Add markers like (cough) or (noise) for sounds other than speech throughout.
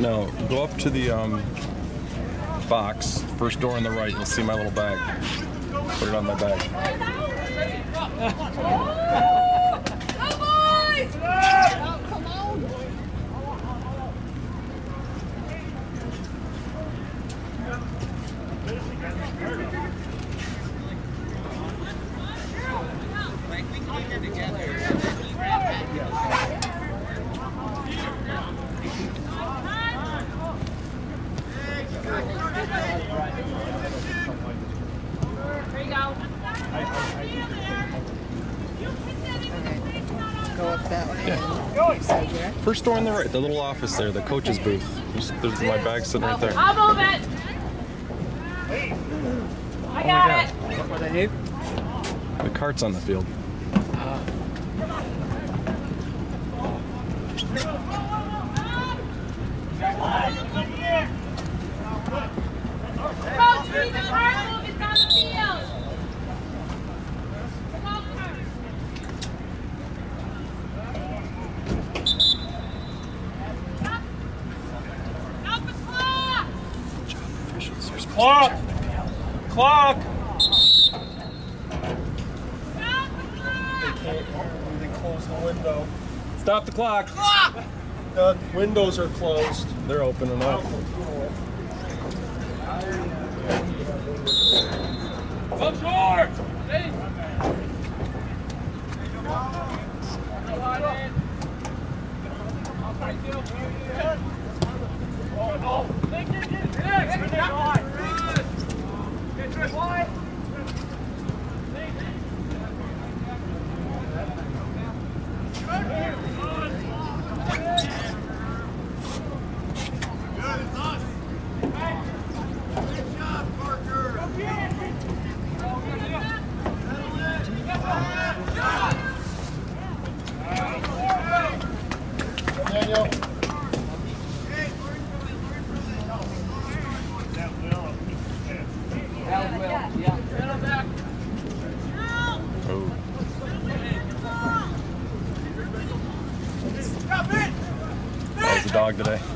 No, go up to the um, box, first door on the right. You'll see my little bag. Put it on my bag up that way. and So here. First door on the right, the little office there, the coach's booth. There's, there's my bag sitting right there. I'll move it. I got it. What I need? The cart's on the field. Coach, leave the car move. It's on the field. Come on, coach. Stop. Stop the clock. Clock! Clock! Stop the clock. They closed the window. Stop the clock. Windows are closed. They're opening up. Up short. Daniel. Oh. That was the dog today.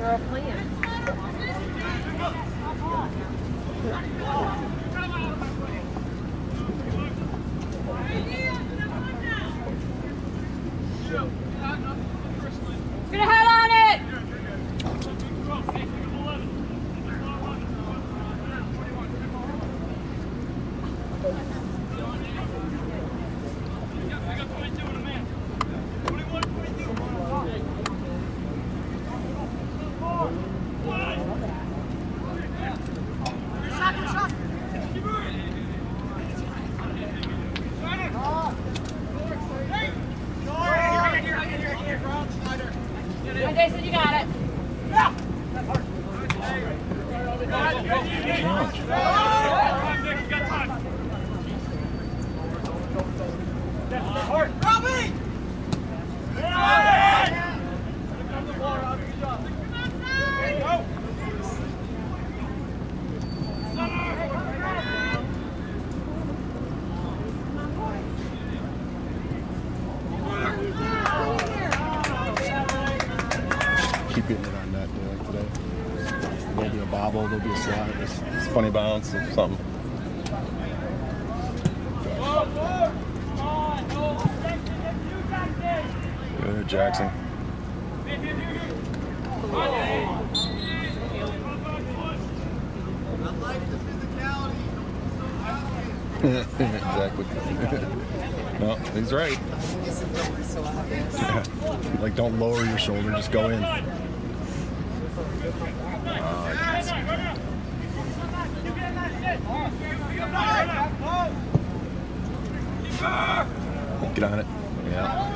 They're all playing. Get a head on it. Come on, Jason, you got it. There'll be a bobble. There'll be a slot. It's- Bounce or something. Jackson. (laughs) exactly. (laughs) no, he's right. (laughs) Like don't lower your shoulder. Just go in. Get on it. Yeah.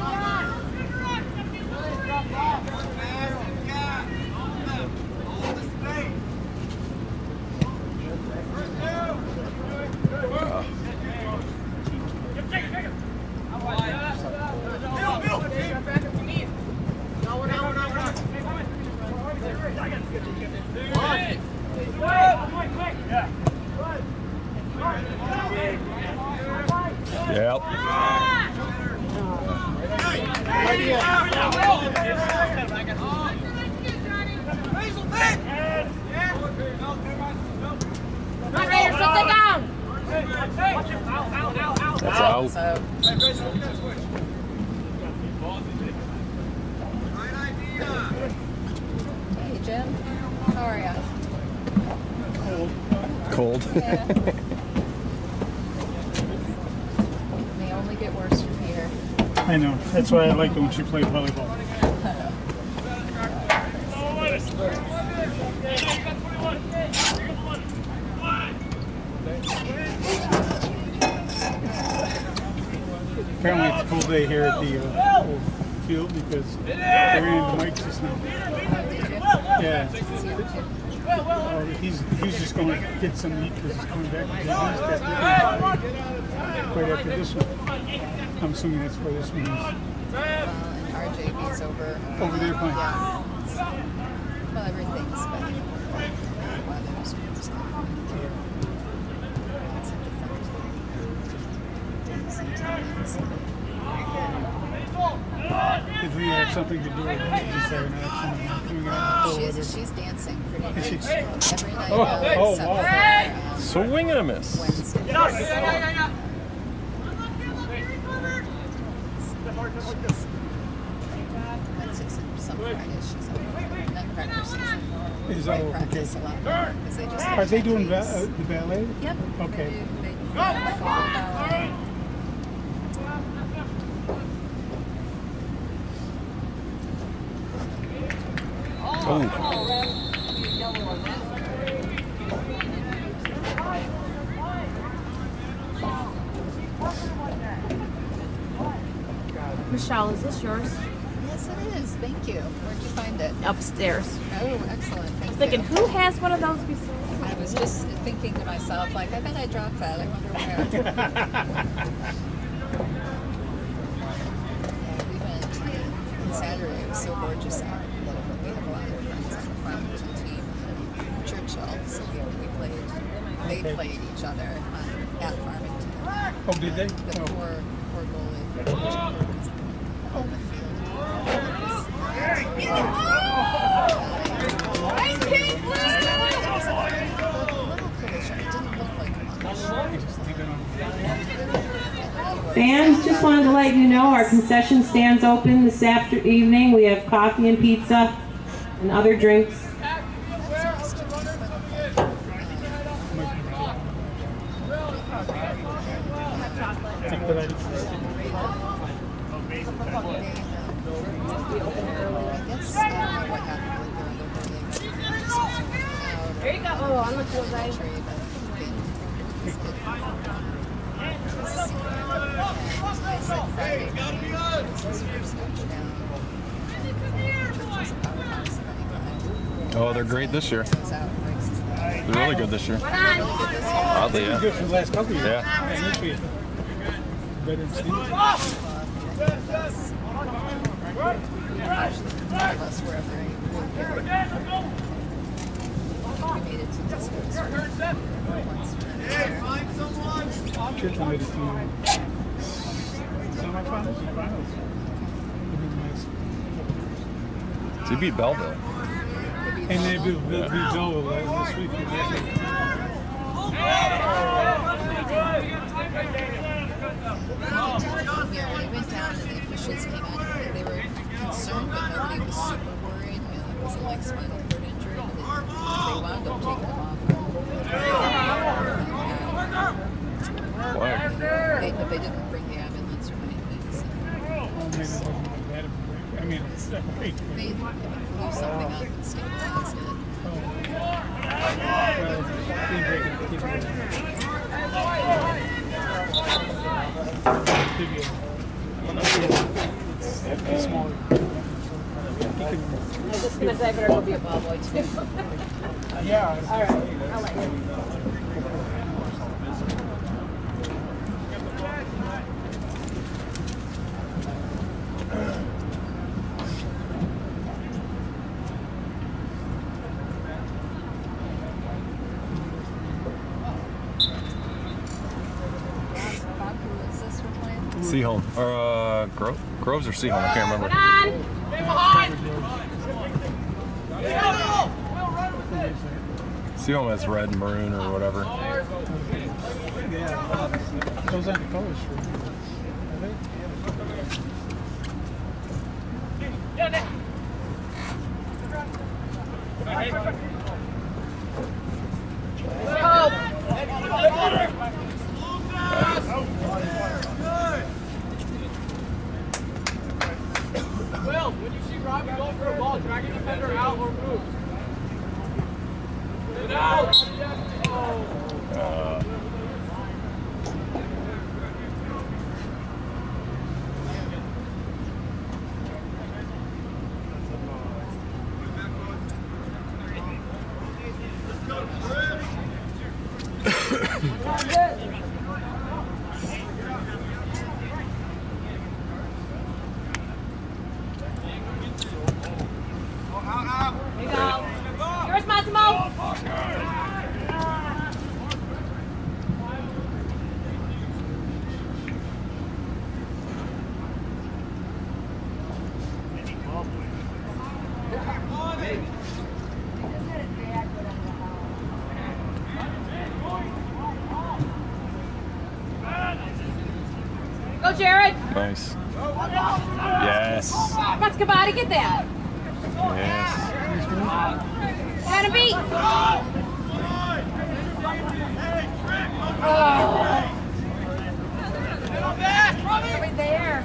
Uh, Yep. Right, Raiders, sit down. That's out. So Hey Jim, how are ya? Cold. Yeah. (laughs) May only get worse from here. I know. That's why I like it when she played volleyball. Apparently it's a full day here at the uh, old field because they ran into Mike's just now. Yeah. See you too. Uh, he's he's just going to get some meat because he's coming back. to Disney's that weekend. Right after this one. I'm assuming that's where this one is. Uh, RJB's over. Over there playing. Yeah. Well, everything's better. Weather's just Sometimes. Did we have something to do with it? Just say not something coming out of the cold She's, she's dancing pretty much every night Oh, now, oh, wow. um, Swing and a miss. Wednesday. Wednesdays and some Fridays she's up. Nutcracker season. Is I that okay? practice a lot more they just Are they doing ba- uh, the ballet? Yep. Okay. They do, they do like a full ballet. Michelle, is this yours? Yes, it is. Thank you. Where'd you find it? Upstairs. Oh, excellent. Thank I was thinking, you. who has one of those besides? I was just thinking to myself, like, I bet I dropped that. I wonder where. (laughs) yeah, we went on Saturday. It was so gorgeous out. We have a lot of friends on the Farmington team in Churchill, so we, we played. They Okay. played each other on, at Farmington. Oh, did they? The Oh. poor, poor goalie. On the field. Little collision. It didn't look like much. Fans, just wanted to let you know our concession stands open this after evening. We have coffee and pizza and other drinks. But I- There you go. Oh, I'm looking right. oh, they're great this year. They're really good this year. Come on. Oddly, yeah. Good for the last couple of years. Yeah. And this year. Better than Steve. us wherever we made it to districts once Church made it to semifinals and finals. Would be nice. So you beat Belleville. And they will be Bill this week. Yeah, we went down and the officials came out, they were concerned, but nobody was super worried. You know, it wasn't like spinal cord injury. But they, they wound up taking them off. Flag. They, but they didn't bring the ambulance or anything. So Well, maybe it wasn't that bad of a break. I mean, it's that break. they blew something up and stabilized it. Well, didn't break it. Didn't break it. Maybe it's, it's smaller. He can, I was just gonna say, I better go be a ball boy too. (laughs) yeah. All right, I'll let you. Bob, who is this we're playing? Seaholm. Or uh, Gro- Seaholm? I can't remember. On. Seaholm has red and maroon or whatever. Those you see go for a ball, drag your defender out or move. Get out! Oh. There Go, Jared. Nice. Yes. Come on, Scavati, get that. Yes. Got a beat. Oh. Right there.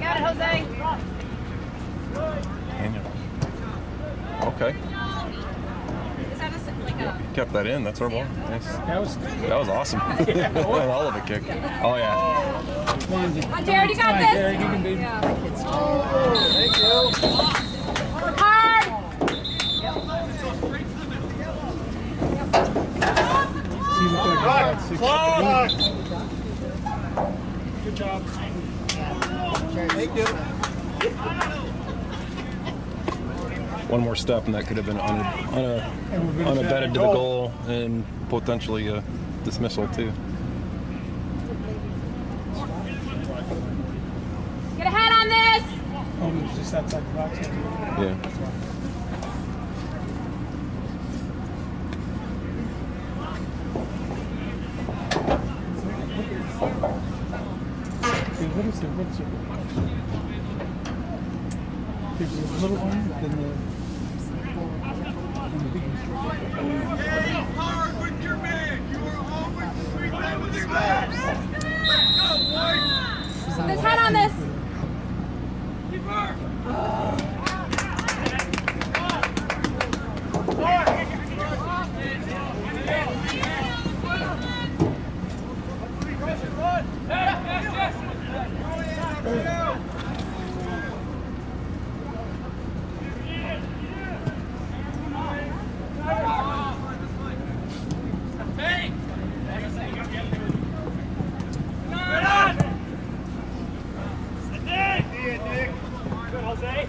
Got it, Jose. Daniel. Okay. Is that a, s- like a... Kept that in. That's our ball. Nice. That was That was awesome. (laughs) All (laughs) of a kick. Oh yeah. Come Jared, you got Fine, this. Jared, you can be- Yeah. Work hard. He looked like about six. Good job. Thank you. One more step, and that could have been un- un- And we've unabetted to the goal. goal and potentially a dismissal too. Get ahead on this. Oh, it was just outside the box. Yeah. What is it? What is it? There's a little one, then the Good, Nick. Good, Jose.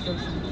station.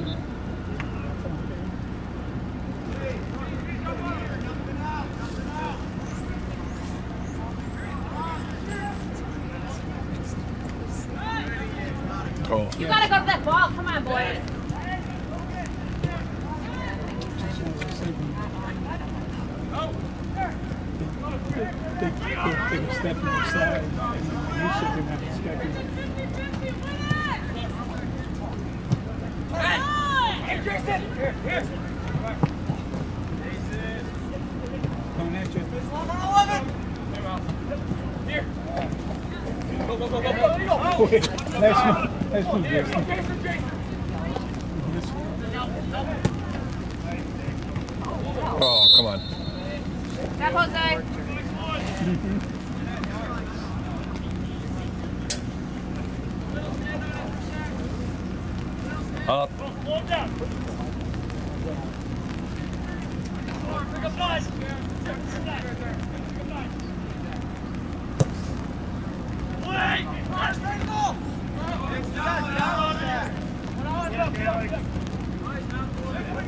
Es, es muy.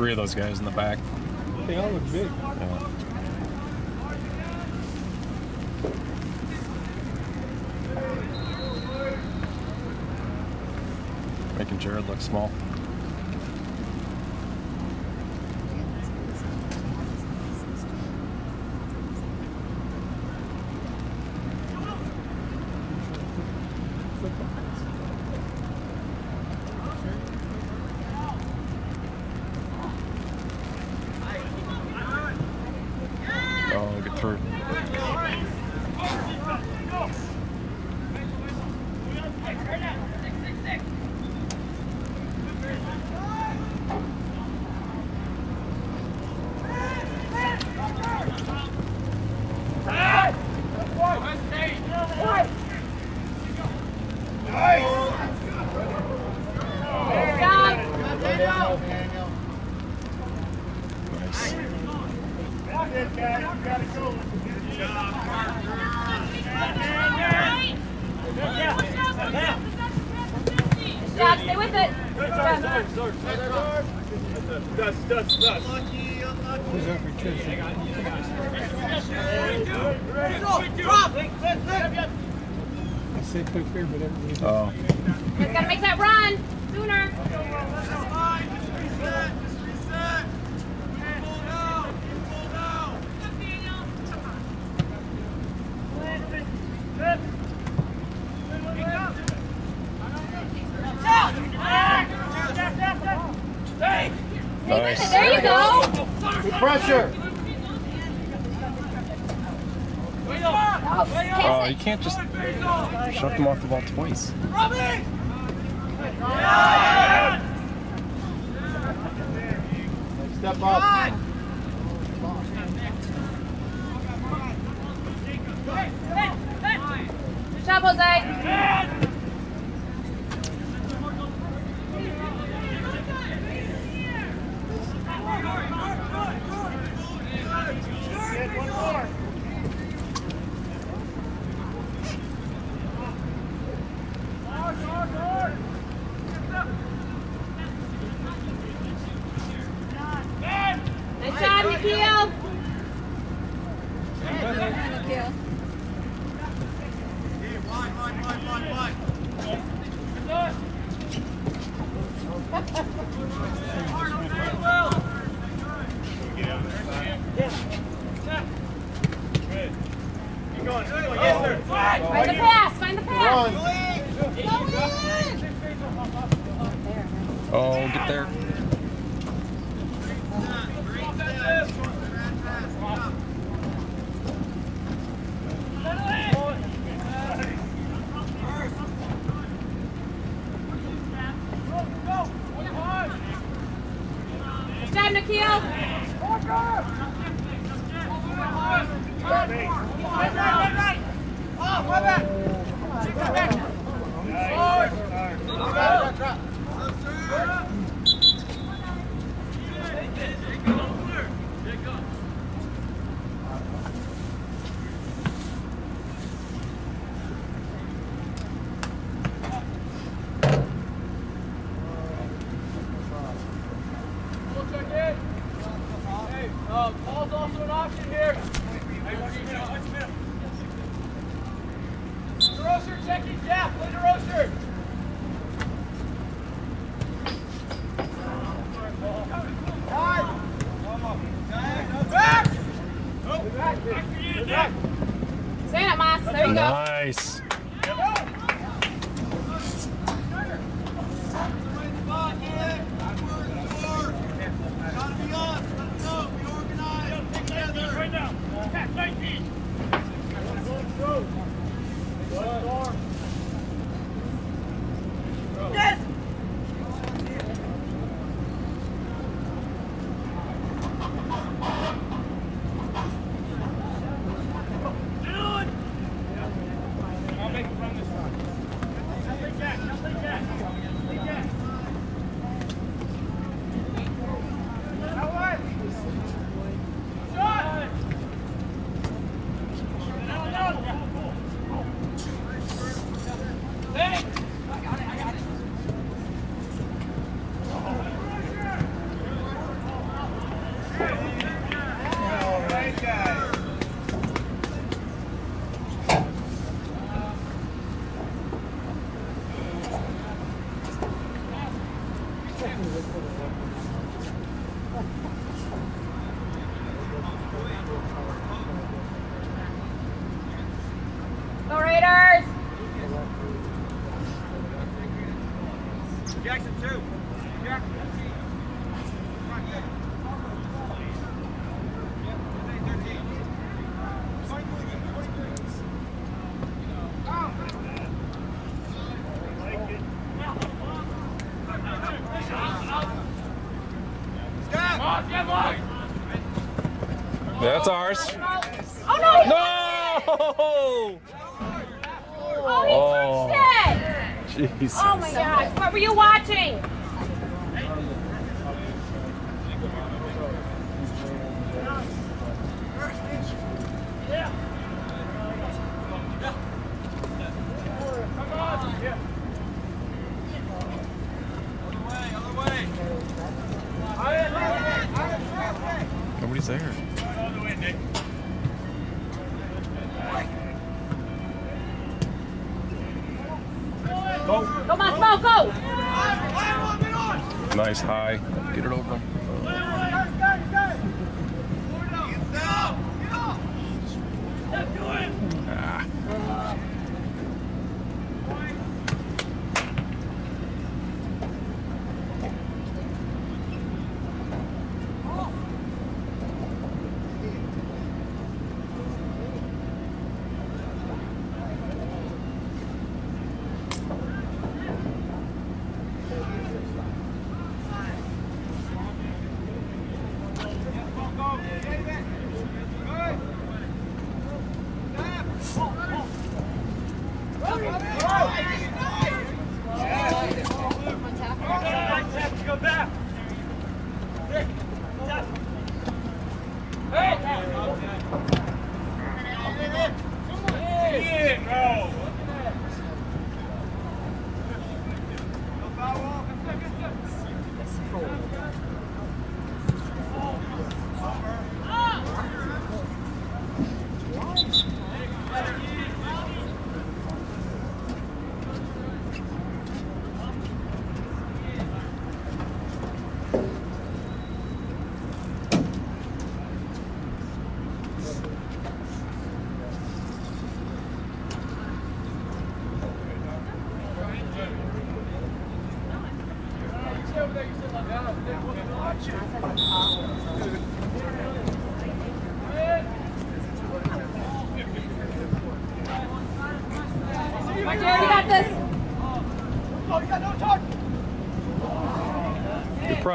three of those guys in the back. They all look big. Yeah. Making Jared look small. I said quick here, but everybody. Oh. Just gotta make that run sooner. You can't just shut them off the ball twice. Step up. Good job, Jose. Nice. That's ours. Oh, no! No! Oh, he touched it! Oh, Jesus. Oh, my gosh. What were you watching?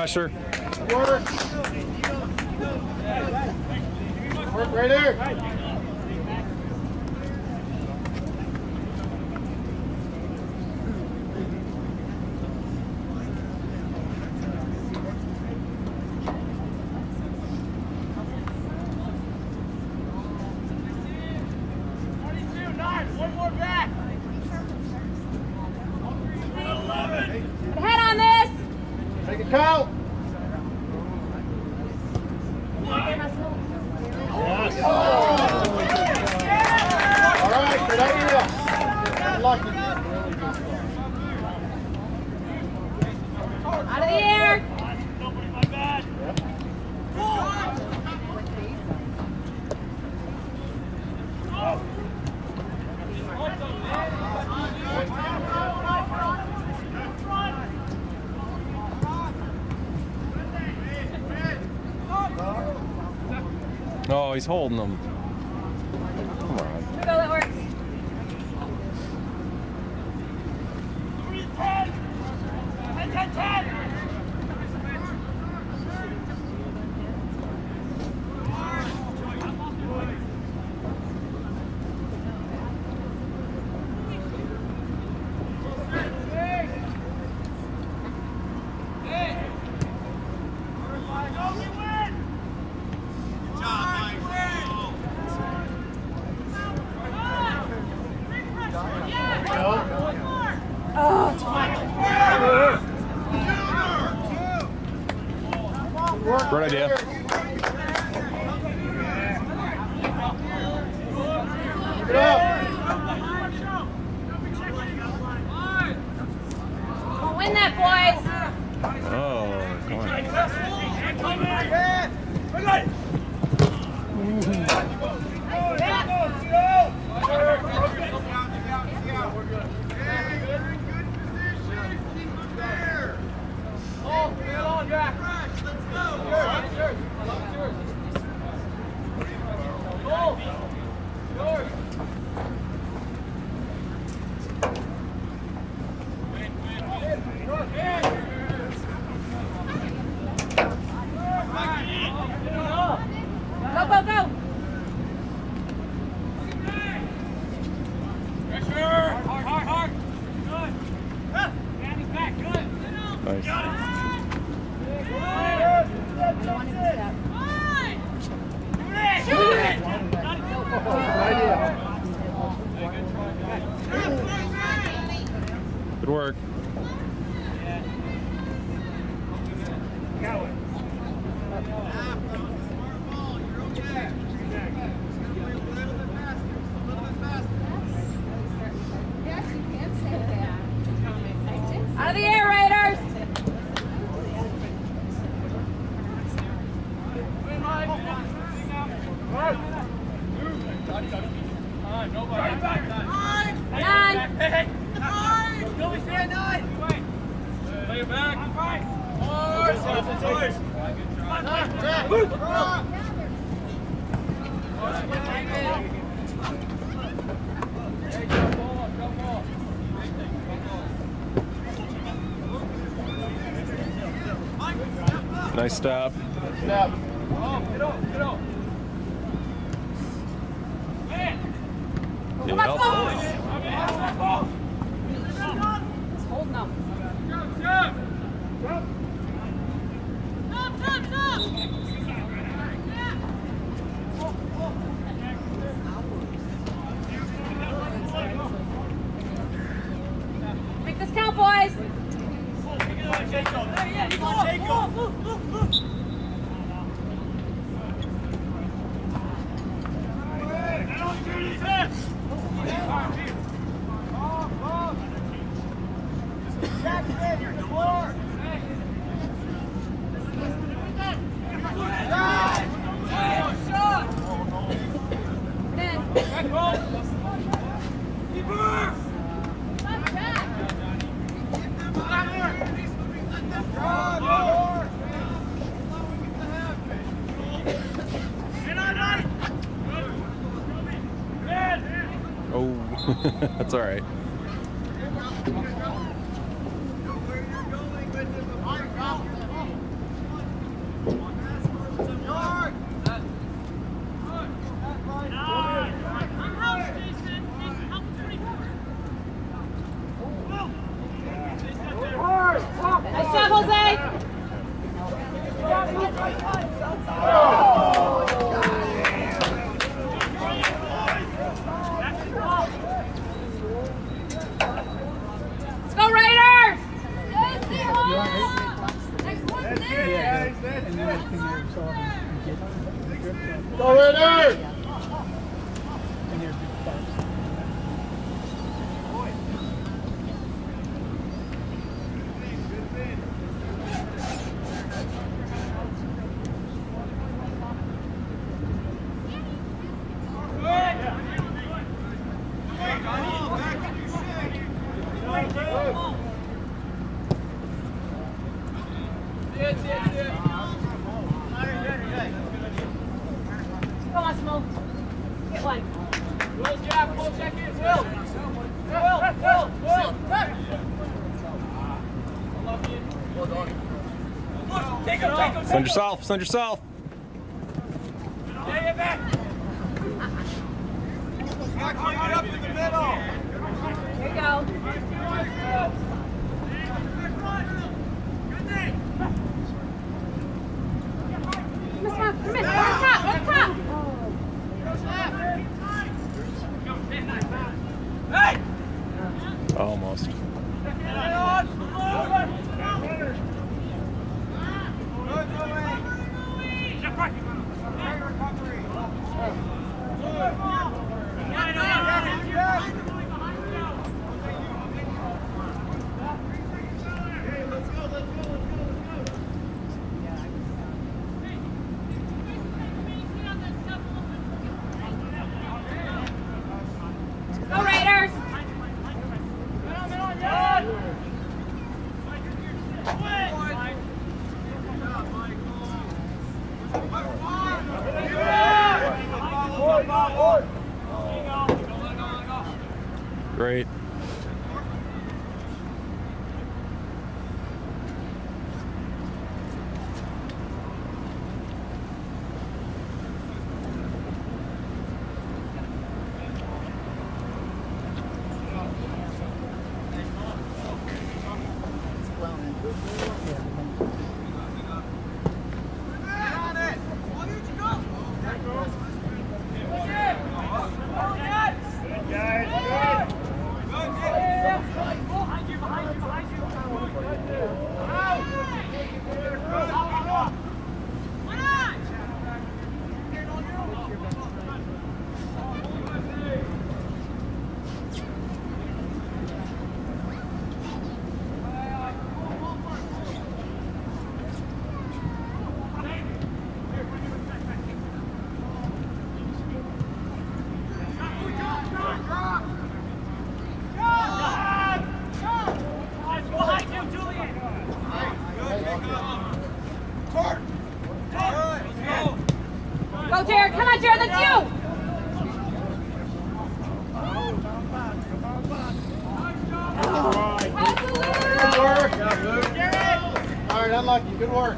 rusher. he's holding them. Nice stop. Snap. Oh, get up, get up. Need help? It's holding up. Jump, jump. Make this count, boys. Oh, (laughs) that's all right. Nice job, Jose. Let's go, Raiders! Go Raiders! Come. Get one. Will's gap, Will, check in. Will. Will, Will, Will. Take him, take him, Send yourself. Send yourself. Stay it back. Get up in the middle. Here you go. Come on, Come in. Go on top. Go on top. Hey! Almost. Go Raiders! Great. On it! Jared, that's you. Good work. Right, unlucky. Good work.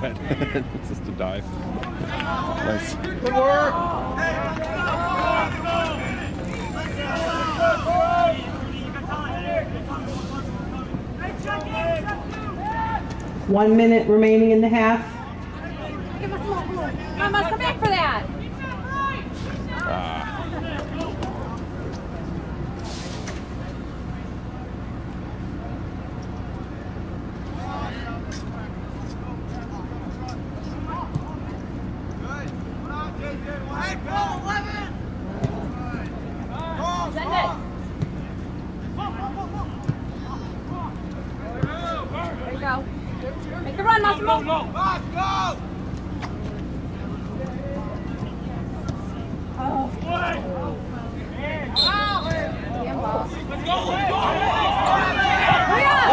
That. (laughs) just a dive. Nice. Good work. One minute remaining in the half. Give us more blue. Come on, let's come back for that. Ah. Send it. There you go. Make the run, Massimo. Damn ball. Hurry up.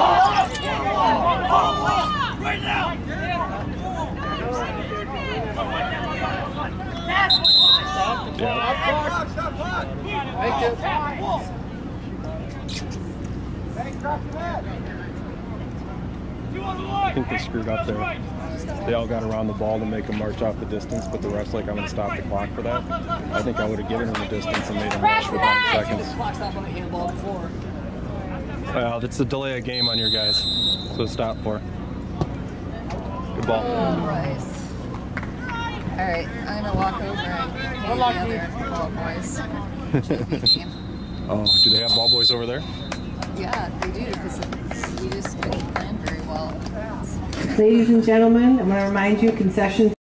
Thank you. I think they screwed up there. They all got around the ball to make him march off the distance, but the ref's like, I'm going to stop the clock for that. I think I would have given him the distance and made him rush for five seconds. Well, that's the delay of game on your guys. So stop for. Good ball. Oh, Bryce. All right, I'm gonna walk over and hand the other ball boys. (laughs) Oh, do they have ball boys over there? Yeah, they do because we just didn't plan very well. Ladies and gentlemen, I'm going to remind you concession